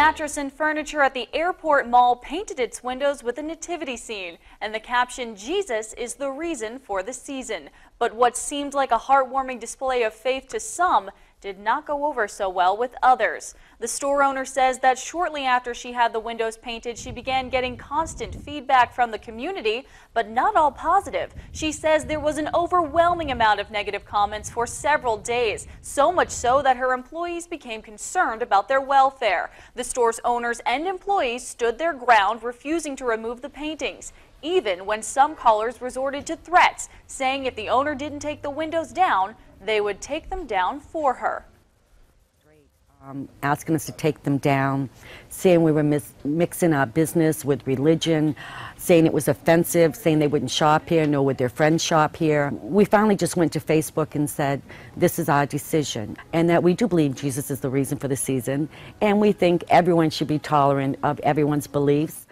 mattress and furniture at the airport mall painted its windows with a nativity scene and the caption, Jesus is the reason for the season. But what seemed like a heartwarming display of faith to some did not go over so well with others. The store owner says that shortly after she had the windows painted, she began getting constant feedback from the community, but not all positive. She says there was an overwhelming amount of negative comments for several days, so much so that her employees became concerned about their welfare. The store's owners and employees stood their ground, refusing to remove the paintings even when some callers resorted to threats, saying if the owner didn't take the windows down, they would take them down for her. Um, asking us to take them down, saying we were mixing our business with religion, saying it was offensive, saying they wouldn't shop here, nor would their friends shop here. We finally just went to Facebook and said, This is our decision, and that we do believe Jesus is the reason for the season, and we think everyone should be tolerant of everyone's beliefs.